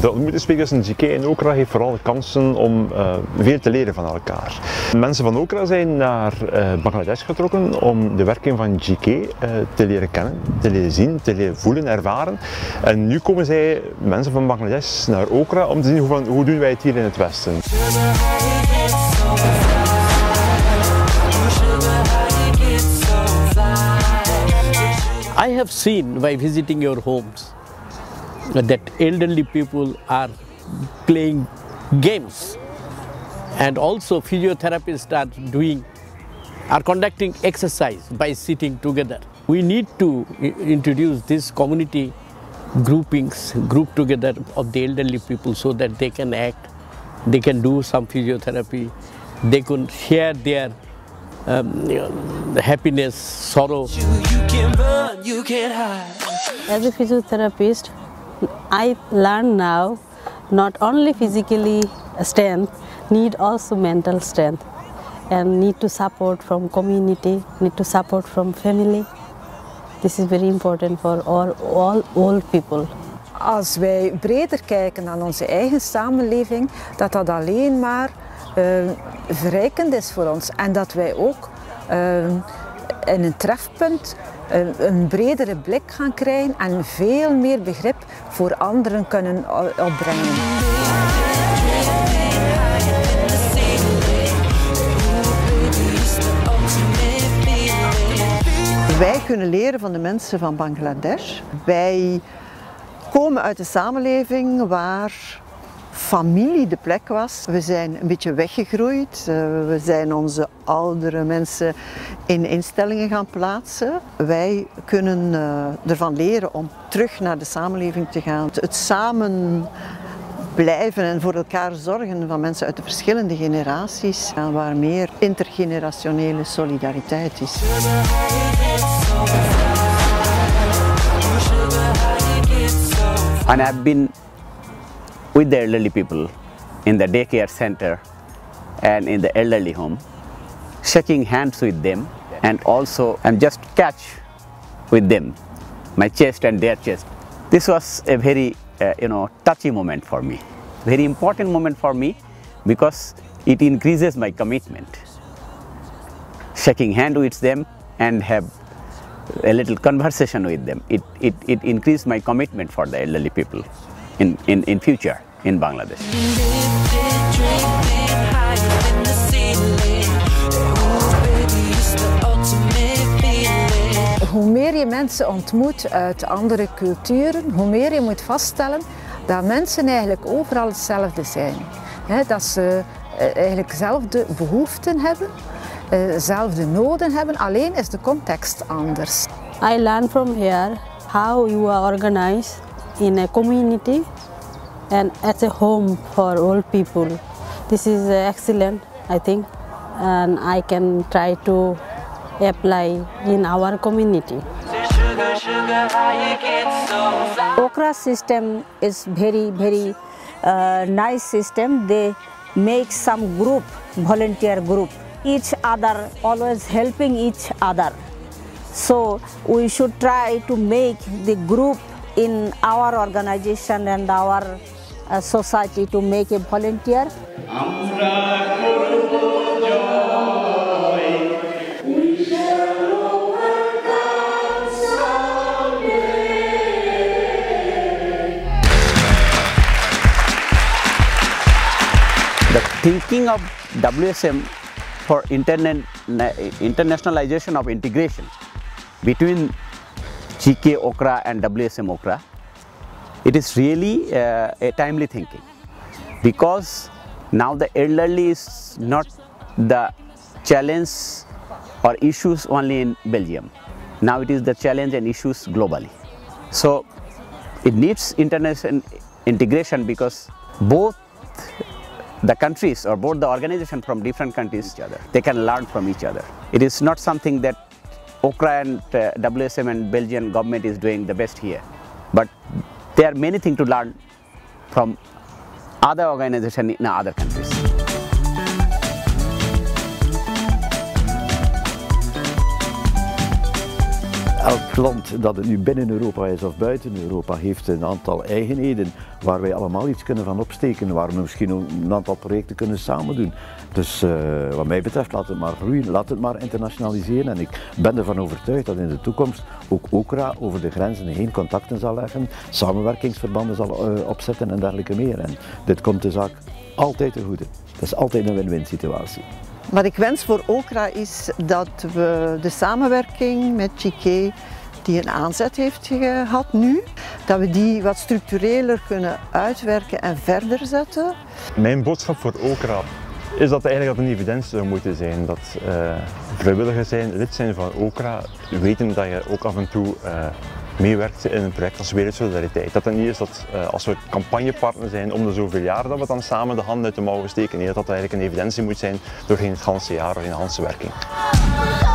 De ontmoetingsweek tussen GK en Okra heeft vooral kansen om uh, veel te leren van elkaar. Mensen van Okra zijn naar uh, Bangladesh getrokken om de werking van GK uh, te leren kennen, te leren zien, te leren voelen, ervaren. En nu komen zij, mensen van Bangladesh, naar Okra om te zien hoe, hoe doen wij het hier in het Westen. I have seen by visiting your homes that elderly people are playing games and also physiotherapists are doing are conducting exercise by sitting together. We need to introduce this community groupings, group together of the elderly people so that they can act, they can do some physiotherapy, they can share their um, you know, happiness, sorrow. As a physiotherapist, I learn now not only physically strength, need also mental strength and need to support from community, need to support from family. This is very important for all, all old people. Als wij breder kijken naar onze eigen samenleving, dat dat alleen maar uh, verrijkend is voor ons. En dat wij ook uh, in een trefpunt een bredere blik gaan krijgen en veel meer begrip voor anderen kunnen opbrengen. Wij kunnen leren van de mensen van Bangladesh. Wij komen uit een samenleving waar familie de plek was. We zijn een beetje weggegroeid. We zijn onze oudere mensen in instellingen gaan plaatsen. Wij kunnen ervan leren om terug naar de samenleving te gaan. Het samen blijven en voor elkaar zorgen van mensen uit de verschillende generaties, waar meer intergenerationele solidariteit is. And I've been with the elderly people in the daycare center and in the elderly home, shaking hands with them and also and just catch with them my chest and their chest. This was a very uh, you know touchy moment for me, very important moment for me because it increases my commitment. Shaking hand with them and have a little conversation with them. It, it, it increased my commitment for the elderly people in, in, in future in Bangladesh. Hoe meer je mensen ontmoet uit andere culturen, hoe meer je moet vaststellen dat mensen eigenlijk overal hetzelfde zijn. dat ze eigenlijk dezelfde behoeften hebben, dezelfde noden hebben, alleen is de context anders. I learn from here how you are organized in a community and as a home for old people. This is excellent, I think, and I can try to apply in our community. Okra system is very, very uh, nice system. They make some group, volunteer group, each other, always helping each other. So we should try to make the group in our organization and our uh, society to make a volunteer. The thinking of WSM for internet, internationalization of integration between GK Okra and WSM Okra, it is really uh, a timely thinking because now the elderly is not the challenge or issues only in Belgium. Now it is the challenge and issues globally. So it needs international integration because both the countries or both the organization from different countries each other they can learn from each other it is not something that okra and uh, wsm and belgian government is doing the best here but there are many things to learn from other organizations in other countries land, dat het nu binnen Europa is of buiten Europa, heeft een aantal eigenheden waar wij allemaal iets kunnen van opsteken, waar we misschien een aantal projecten kunnen samen doen. Dus uh, wat mij betreft, laat het maar groeien, laat het maar internationaliseren. En ik ben ervan overtuigd dat in de toekomst ook OKRA over de grenzen heen contacten zal leggen, samenwerkingsverbanden zal uh, opzetten en dergelijke meer. En dit komt de zaak altijd te goede. Dat is altijd een win-win situatie. Wat ik wens voor OKRA is dat we de samenwerking met GK die een aanzet heeft gehad nu, dat we die wat structureler kunnen uitwerken en verder zetten. Mijn boodschap voor OKRA is dat eigenlijk dat een evidentie zou moeten zijn. Dat uh, vrijwilligers zijn, lid zijn van OKRA, weten dat je ook af en toe uh, meewerkt in een project als Wereldsolidariteit. Dat het niet is dat uh, als we campagnepartner zijn om de zoveel jaar, dat we dan samen de handen uit de mouwen steken. Nee, dat dat eigenlijk een evidentie moet zijn doorheen het hele jaar, doorheen de hele werking.